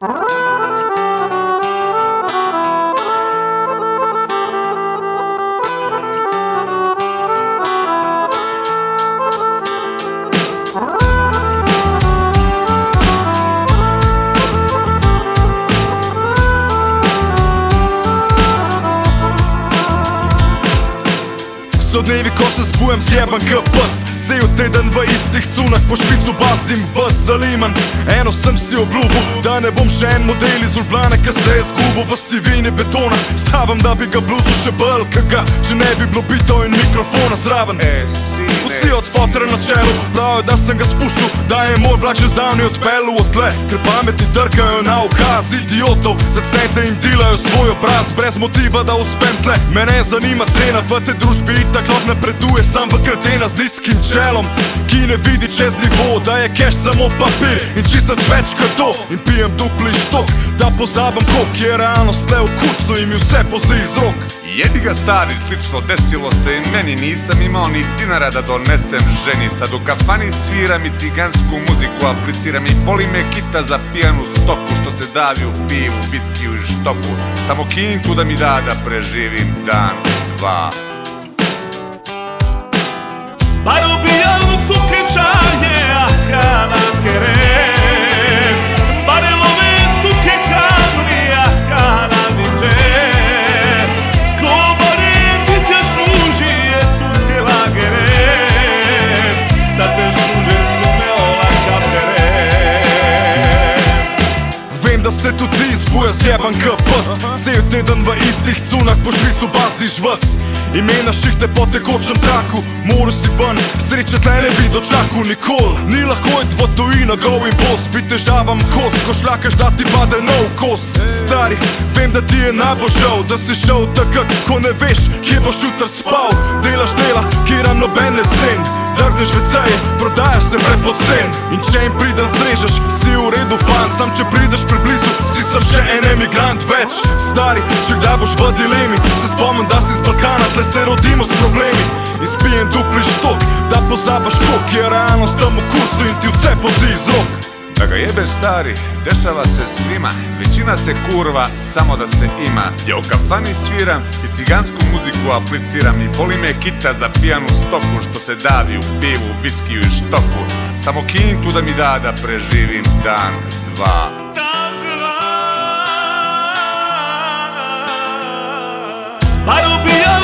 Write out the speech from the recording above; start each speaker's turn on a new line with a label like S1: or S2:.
S1: Ah! So dnevi, ko se zbujem zjeban k pes. Cel teden v istih cunah po švicu bazdim vas zaliman. Eno sem si obljubil, da ne bom še en model iz Urbane, ki se je zgubil v sivini betona. Stavim, da bi ga bluzu še bolj, kaga, če ne bi bilo bito in mikrofona zraven. Vsi od fotra na čelu pravijo, da sem ga spuščil Da je moj vlačen zdavni odpelu od tle. Ker pametni trkajo na ukaz idiotov Za cente in dilajo svoj obraz Brez motiva, da uspem tle. Me ne zanima cena v tej družbi Itak lahko napreduje sam v kretena z nizkim čelom. Ki ne vidi čez nivo, da je cash samo papir. In čisto več kot to. In pijem dupli štok, da pozabam kok Je realnost le v kurcu in mi vse pozi iz rok.
S2: Jebi ga stari, slično desilo se i meni Nisam imao ni dinara da donesem ženi. Sad u kafani sviram i cigansku muziku Apliciram. I poli me kita za pijanu stoku Što se davi u pivu, viskiju i štoku Samo kinku da mi da da preživim dan, dva
S3: para
S1: o bem. Zjeban k pes Cel teden v istih cunah po švicu bazdiš vas. Ime na šihte po tekočem traku. Moral si ven, sreče tle ne bi dočakal nikol Ni lahko je tvo tujina, go in boss Bi težavam kos, ko šlakaš da ti pade nov kos. Stari, vem da ti je najbolj žal Da si šel takrat, ko ne veš, kje boš jutr spal. Delaš dela, kjer noben ne cen. Drgneš veceje, prodajaš se prepocen. In če jim pridem strežeš, si v redu fan Sam če prideš preblizu, si sem še en emigrant več. Stari, če kdaj boš v dilemi? Se spomnim, da si z Balkana, tle se rodimo s problemi. In spijem dupli štok, da pozabaš kok Je realnost tam v kurcu in ti vse pozi iz rok.
S2: Da ga jebe stari, dešava se svima. Većina se kurva, samo da se ima. Ja u kafani sviram i cigansku muziku apliciram I boli me kita za pijanu stoku Što se davi u pivu, viskiju i štoku Samo kintu da mi da da preživim dan, dva Para o pior